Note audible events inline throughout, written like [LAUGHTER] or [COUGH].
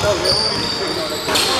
Obrigado.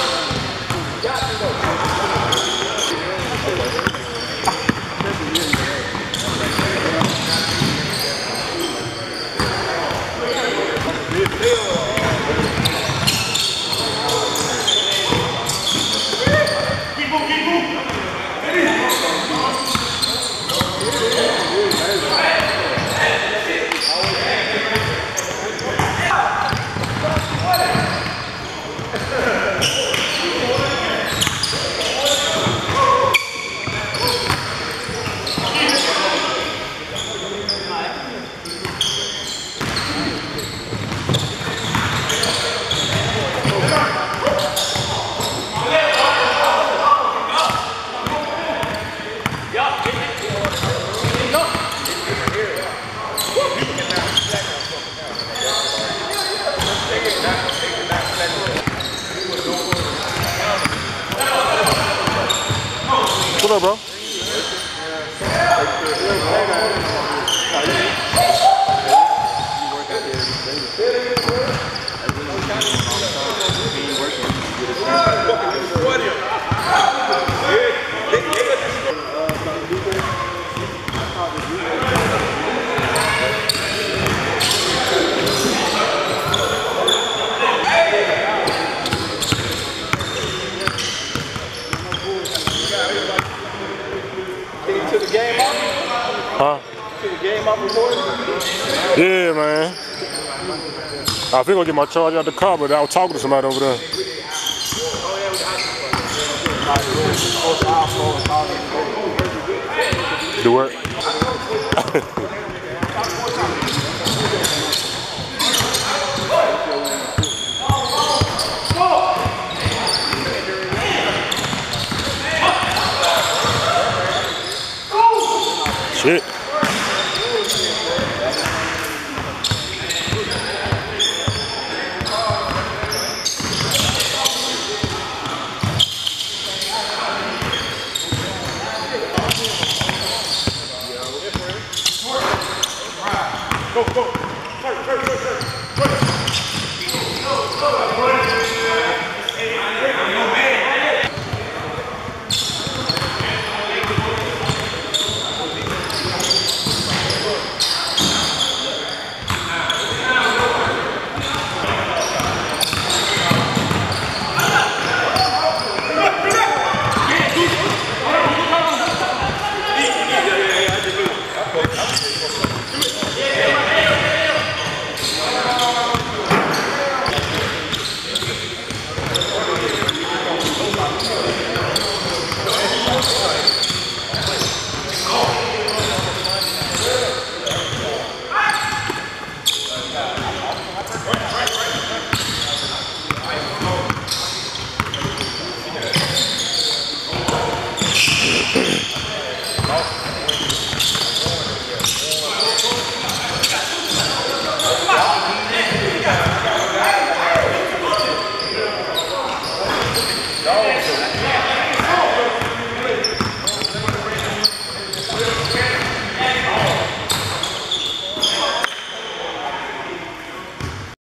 What up, bro? To the game up? Huh? To the game up recording? Yeah, man. I think I'll get my charge out the car, but I was talking to somebody over there. Oh, Do what? [LAUGHS] [LAUGHS] Shit. Go, go. Hurry, hurry, hurry, hurry.